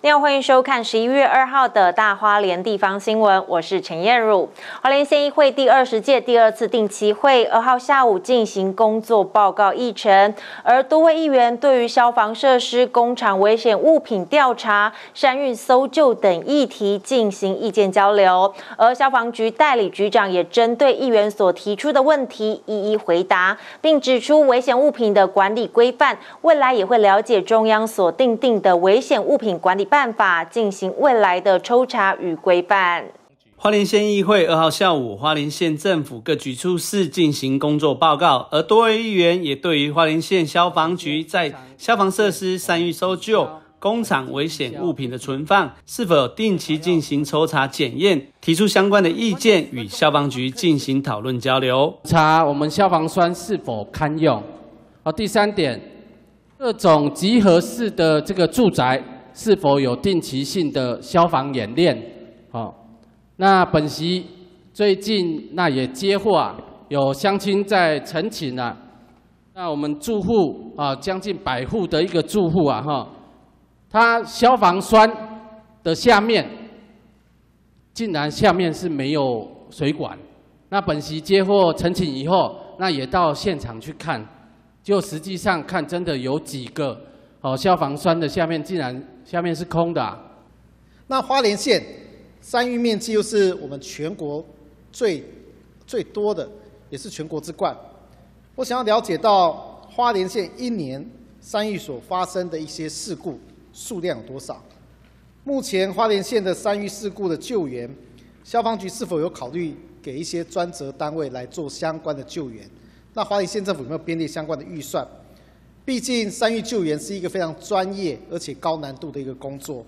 你好，欢迎收看十一月二号的大花莲地方新闻，我是陈燕茹。花莲县议会第二十届第二次定期会二号下午进行工作报告议程，而多位议员对于消防设施、工厂危险物品调查、山运搜救等议题进行意见交流，而消防局代理局长也针对议员所提出的问题一一回答，并指出危险物品的管理规范，未来也会了解中央所定定的危险物品管理。办法进行未来的抽查与规范。花莲县议会二号下午，花莲县政府各局处室进行工作报告，而多位议员也对于花莲县消防局在消防设施善于搜救、工厂危险物品的存放，是否有定期进行抽查检验，提出相关的意见，与消防局进行讨论交流。查我们消防栓是否堪用。好，第三点，各种集合式的这个住宅。是否有定期性的消防演练？好，那本席最近那也接获啊，有乡亲在陈请啊，那我们住户啊，将近百户的一个住户啊，哈，他消防栓的下面竟然下面是没有水管。那本席接获陈请以后，那也到现场去看，就实际上看，真的有几个哦，消防栓的下面竟然。下面是空的。那花莲县山域面积又是我们全国最最多的，也是全国之冠。我想要了解到花莲县一年山域所发生的一些事故数量有多少？目前花莲县的山域事故的救援，消防局是否有考虑给一些专责单位来做相关的救援？那花莲县政府有没有编列相关的预算？毕竟山域救援是一个非常专业而且高难度的一个工作，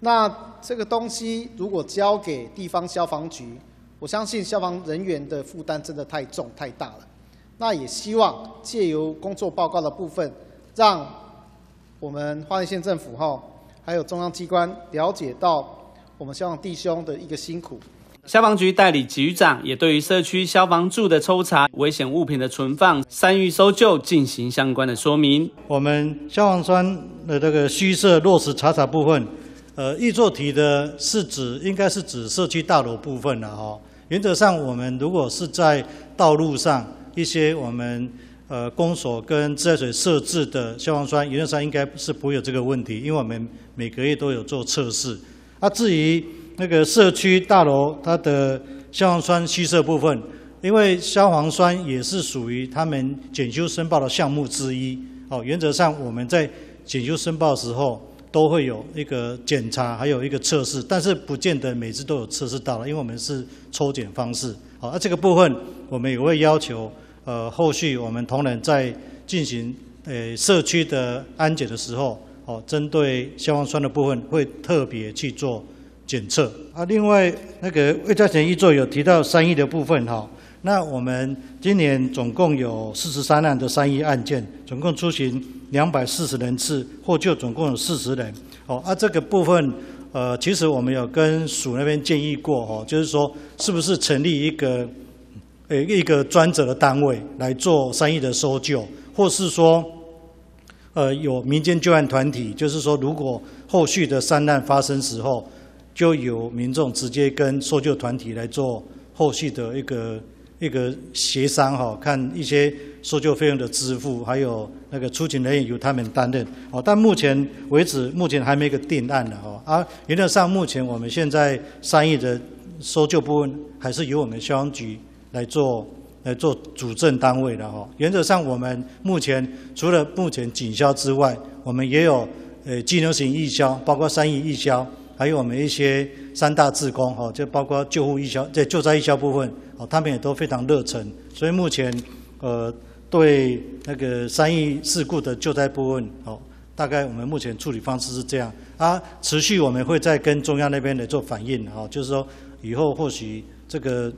那这个东西如果交给地方消防局，我相信消防人员的负担真的太重太大了。那也希望借由工作报告的部分，让我们花莲县政府哈，还有中央机关了解到我们消防弟兄的一个辛苦。消防局代理局长也对于社区消防柱的抽查、危险物品的存放、山域搜救进行相关的说明。我们消防栓的这个虚设落实查查部分，呃，易做题的是指应该是指社区大楼部分了哈。原则上，我们如果是在道路上一些我们呃公所跟自来水设置的消防栓，原则上应该是不会有这个问题，因为我们每个月都有做测试。啊，至于那个社区大楼，它的消防栓虚设部分，因为消防栓也是属于他们检修申报的项目之一。哦，原则上我们在检修申报时候都会有一个检查，还有一个测试，但是不见得每次都有测试到了，因为我们是抽检方式。好，那这个部分我们也会要求，呃，后续我们同仁在进行呃社区的安检的时候，哦，针对消防栓的部分会特别去做。检测啊，另外那个魏家贤一座有提到三亿的部分哈，那我们今年总共有四十三案的三亿案件，总共出行两百四十人次，获救总共有四十人。哦，啊这个部分呃，其实我们有跟署那边建议过哦，就是说是不是成立一个呃一个专责的单位来做三亿的搜救，或是说呃有民间救援团体，就是说如果后续的山难发生时候。就有民众直接跟搜救团体来做后续的一个一个协商哈，看一些搜救费用的支付，还有那个出警人员由他们担任哦。但目前为止，目前还没个定案的哈。啊，原则上目前我们现在三亿的搜救部分还是由我们消防局来做来做主政单位的哈。原则上我们目前除了目前警消之外，我们也有呃技能型义消，包括三亿义消。还有我们一些三大志工，哈，就包括救护义消，在救灾义消部分，哦，他们也都非常热忱。所以目前，呃，对那个三亿事故的救灾部分，哦，大概我们目前处理方式是这样。啊，持续我们会再跟中央那边来做反应，哈，就是说以后或许这个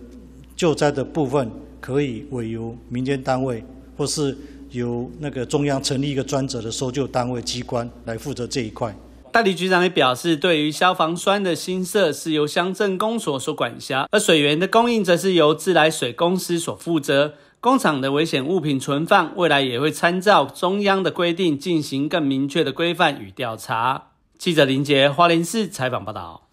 救灾的部分可以委由民间单位，或是由那个中央成立一个专责的搜救单位机关来负责这一块。代理局长也表示，对于消防栓的新设是由乡镇公所所管辖，而水源的供应则是由自来水公司所负责。工厂的危险物品存放，未来也会参照中央的规定进行更明确的规范与调查。记者林杰花莲市采访报道。